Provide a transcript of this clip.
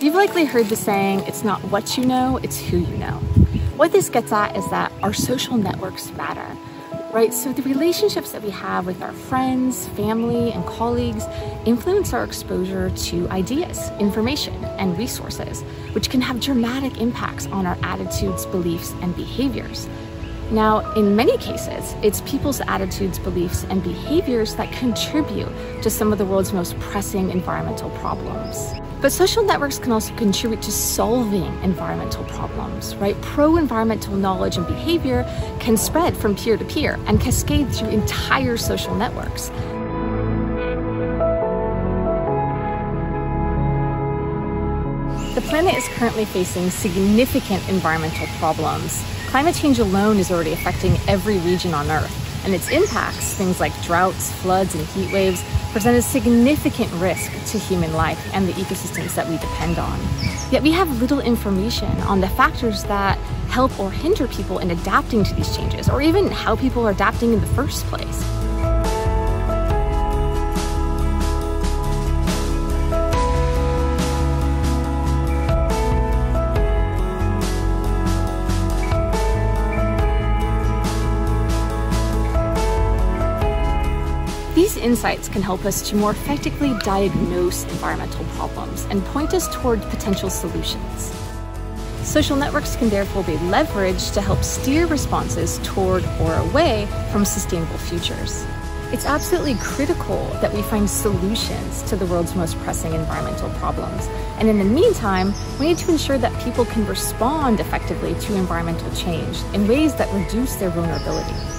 You've likely heard the saying, it's not what you know, it's who you know. What this gets at is that our social networks matter, right? So the relationships that we have with our friends, family, and colleagues influence our exposure to ideas, information, and resources, which can have dramatic impacts on our attitudes, beliefs, and behaviors. Now, in many cases, it's people's attitudes, beliefs, and behaviors that contribute to some of the world's most pressing environmental problems. But social networks can also contribute to solving environmental problems, right? Pro environmental knowledge and behavior can spread from peer to peer and cascade through entire social networks. The planet is currently facing significant environmental problems. Climate change alone is already affecting every region on Earth, and its impacts, things like droughts, floods, and heat waves, present a significant risk to human life and the ecosystems that we depend on. Yet we have little information on the factors that help or hinder people in adapting to these changes, or even how people are adapting in the first place. These insights can help us to more effectively diagnose environmental problems and point us toward potential solutions. Social networks can therefore be leveraged to help steer responses toward or away from sustainable futures. It's absolutely critical that we find solutions to the world's most pressing environmental problems. And in the meantime, we need to ensure that people can respond effectively to environmental change in ways that reduce their vulnerability.